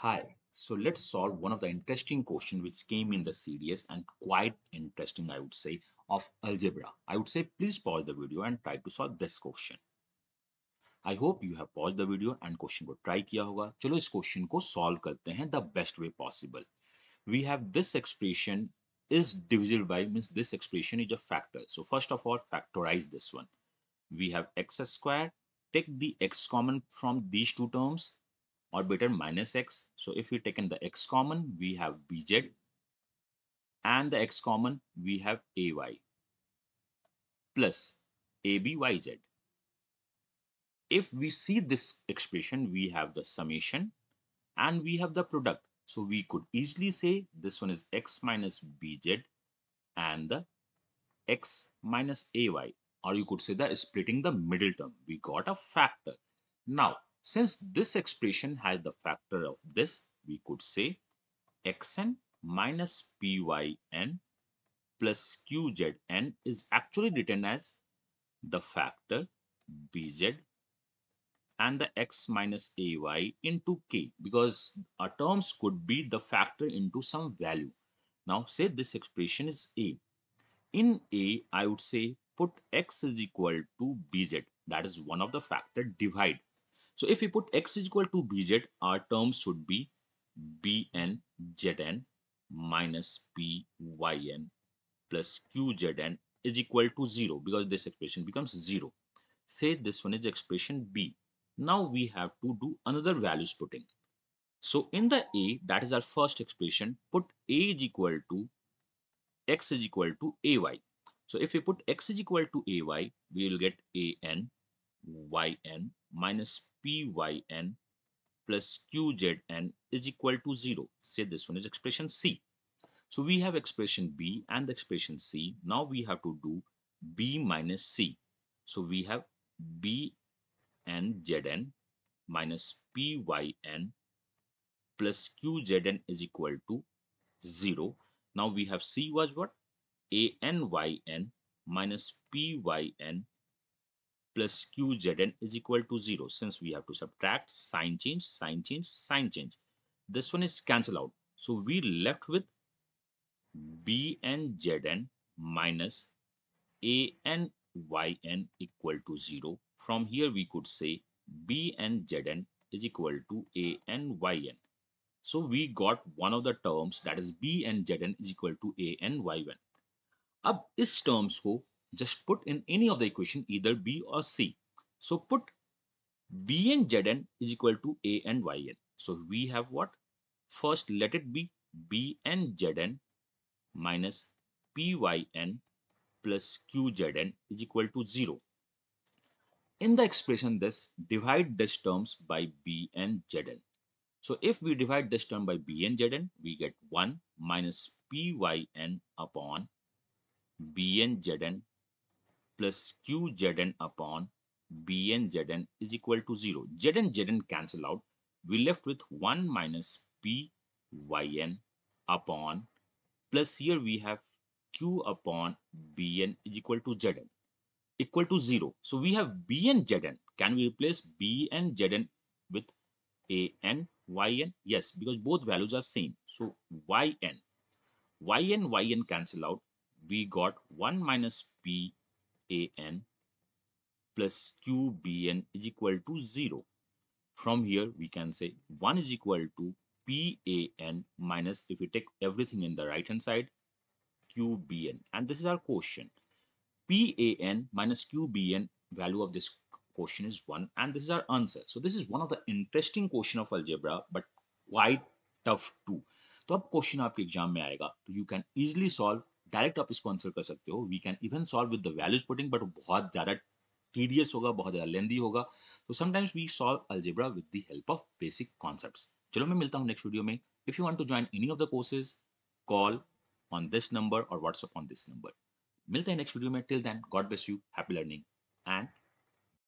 Hi, so let's solve one of the interesting question which came in the series and quite interesting I would say of algebra. I would say please pause the video and try to solve this question. I hope you have paused the video and question को try किया होगा चलो इस question को solve करते हैं the best way possible. We have this expression is divisible by means this expression is a factor. So first of all factorize this one. We have x square. Take the x common from these two terms or better minus x. So if we taken the x common, we have bz and the x common, we have ay plus abyz. If we see this expression, we have the summation and we have the product. So we could easily say this one is x minus bz and the x minus ay or you could say that splitting the middle term. We got a factor. Now since this expression has the factor of this, we could say xn minus pyn plus qzn is actually written as the factor bz and the x minus ay into k because our terms could be the factor into some value. Now say this expression is a. In a, I would say put x is equal to bz. That is one of the factor divide so if we put x is equal to bz, our terms should be bn zn minus pyn plus qzn is equal to 0 because this expression becomes 0. Say this one is expression b. Now we have to do another values putting. So in the a, that is our first expression, put a is equal to x is equal to ay. So if we put x is equal to ay, we will get an yn minus pyn plus qzn is equal to 0. Say this one is expression C. So we have expression B and expression C. Now we have to do B minus C. So we have B and Zn minus Pyn plus Qzn is equal to 0. Now we have C was what? Anyn minus Pyn plus qzn is equal to 0 since we have to subtract sign change sign change sign change this one is cancel out so we left with b and zn minus a and yn equal to 0 from here we could say b and zn is equal to a and yn so we got one of the terms that is b and zn is equal to a and yn अब इस terms को just put in any of the equation either b or c. So put b and zn is equal to a and yn so we have what? First let it be b and zn minus pyn plus qzn is equal to 0 in the expression this divide this terms by b and zn so if we divide this term by b and zn we get 1 minus pyn upon b and zn plus qzn upon bn zn is equal to 0. zn zn cancel out. We left with 1 minus pyn upon plus here we have q upon bn is equal to zn equal to 0. So we have bn zn. Can we replace b and zn with a and yn? Yes, because both values are same. So yn. yn, yn cancel out. We got 1 minus p an plus qbn is equal to 0. From here, we can say 1 is equal to pan minus, if we take everything in the right hand side, qbn. And this is our question. pan minus qbn value of this question is 1 and this is our answer. So this is one of the interesting question of algebra but quite tough too. तो अब question आपके exam में आएगा तो you can easily solve direct आप इसको answer कर सकते हो। We can even solve with the values putting but बहुत ज़्यादा टीडियस होगा, बहुत ज़्यादा लेंदी होगा। तो sometimes we solve algebra with the help of basic concept चलो मैं मिलता हूँ नेक्स्ट वीडियो में। If you want to join any of the courses call on this number और व्हाट्सअप ऑन दिस नंबर मिलते हैं नेक्स्ट वीडियो में। Till then God bless you happy learning and